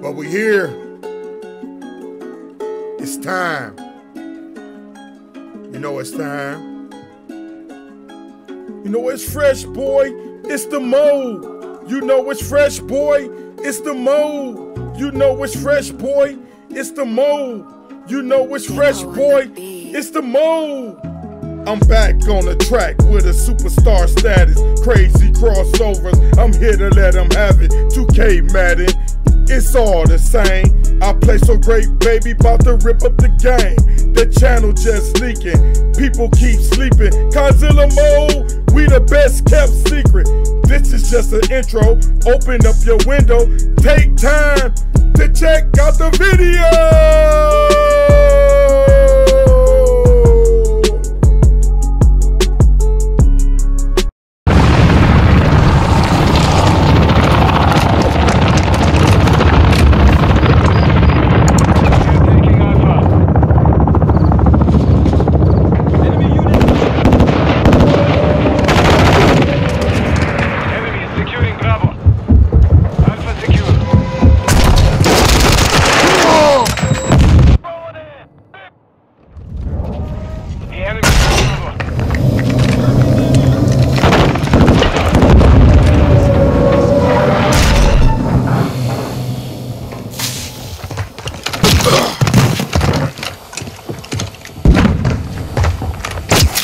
But we're here. It's time. You know it's time. You know it's fresh, boy. It's the mode. You know it's fresh, boy. It's the mode. You know it's fresh, boy. It's the mode. You know it's fresh, boy. It's the mode. I'm back on the track with a superstar status. Crazy crossovers. I'm here to let them have it. 2K Madden. It's all the same. I play so great, baby, about to rip up the game. The channel just leaking, people keep sleeping. Godzilla mode, we the best kept secret. This is just an intro. Open up your window, take time to check out the video.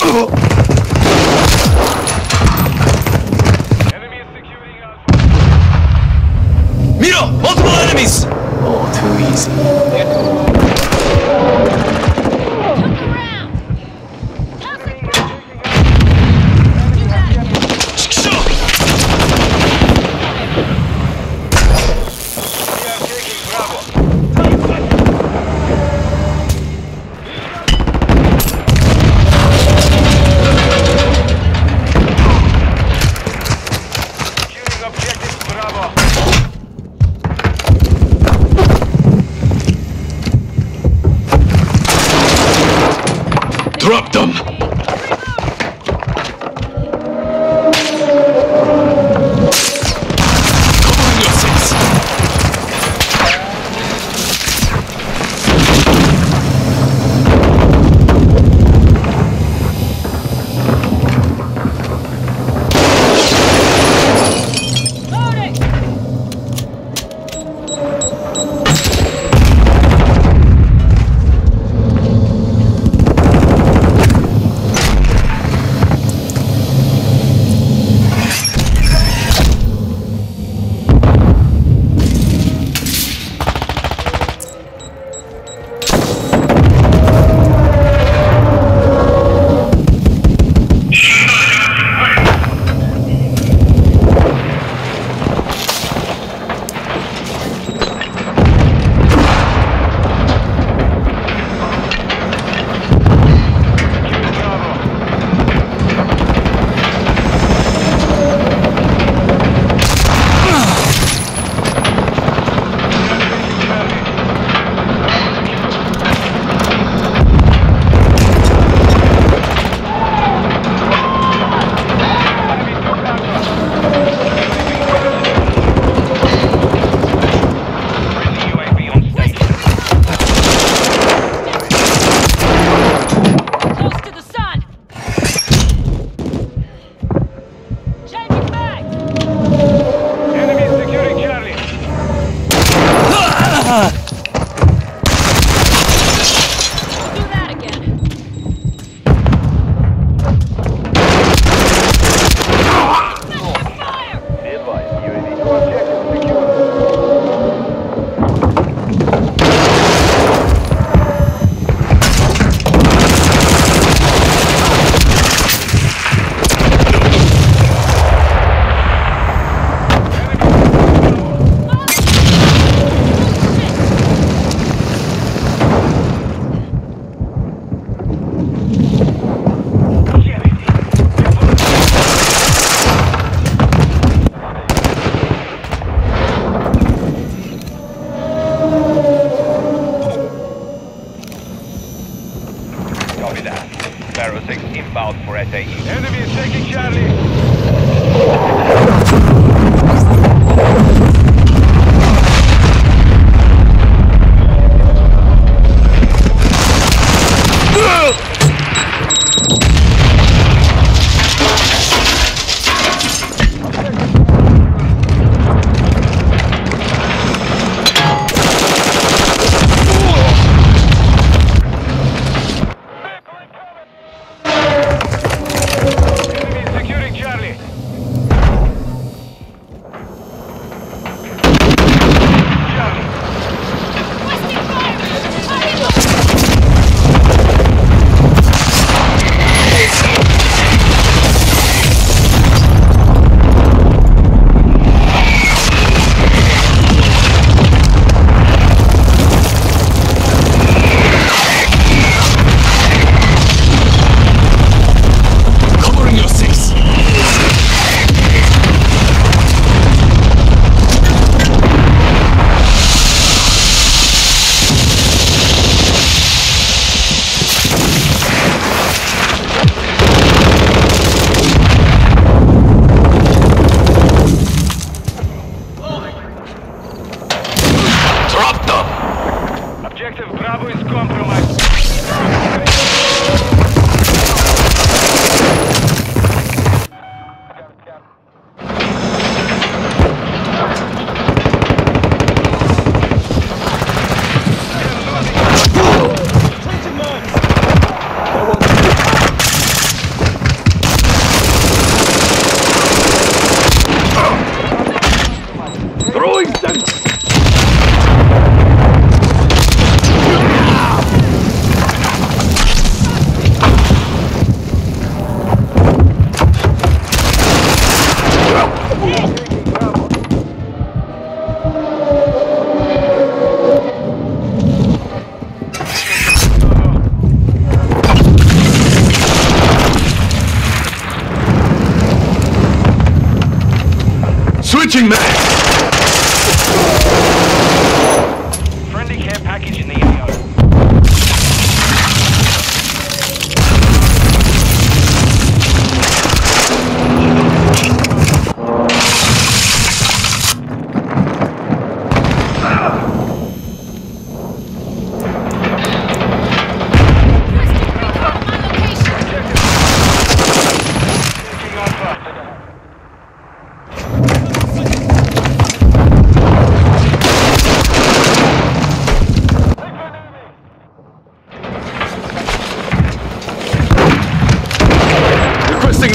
어! Interrupt them!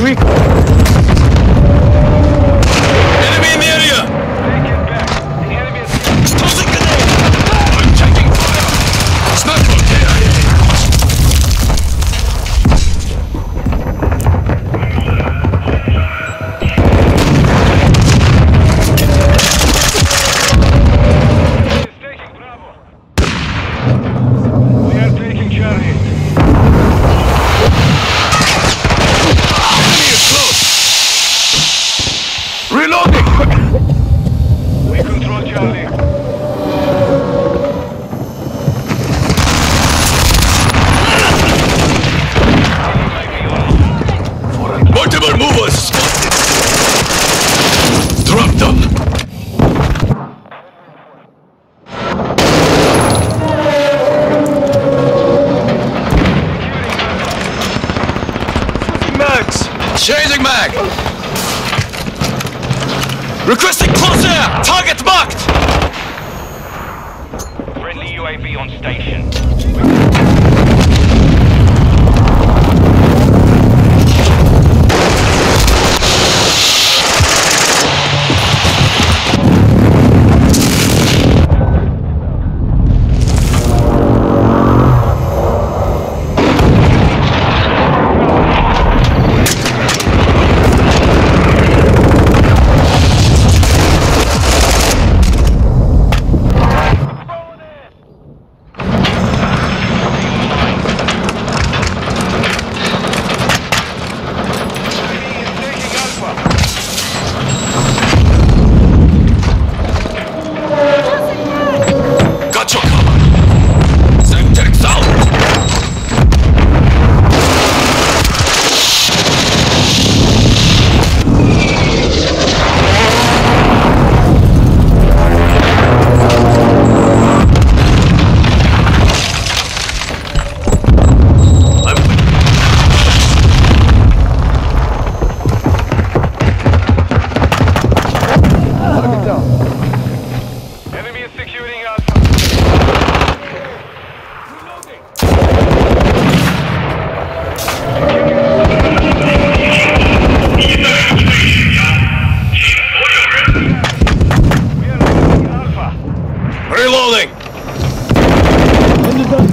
Requesting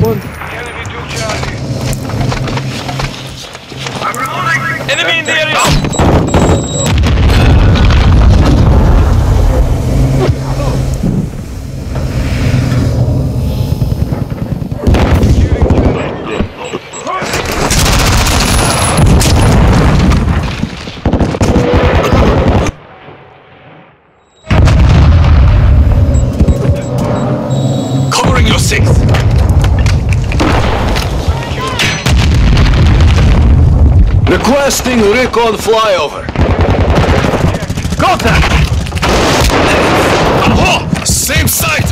Enemy Testing recon flyover. Got that! Same site!